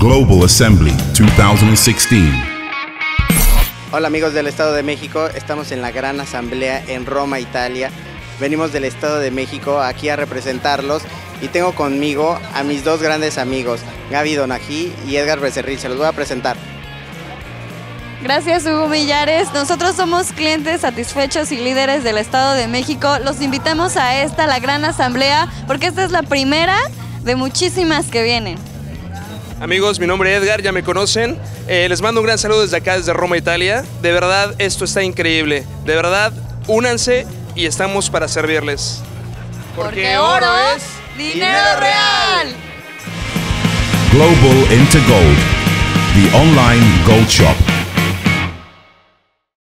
Global Assembly 2016. Hola amigos del Estado de México, estamos en la gran asamblea en Roma, Italia. Venimos del Estado de México aquí a representarlos y tengo conmigo a mis dos grandes amigos, Gaby Donají y Edgar Becerril. Se los voy a presentar. Gracias Hugo Millares. Nosotros somos clientes satisfechos y líderes del Estado de México. Los invitamos a esta, la gran asamblea, porque esta es la primera de muchísimas que vienen. Amigos, mi nombre es Edgar, ya me conocen. Eh, les mando un gran saludo desde acá, desde Roma, Italia. De verdad, esto está increíble. De verdad, únanse y estamos para servirles. Porque, oro es dinero real. Global Into Gold, the online gold shop.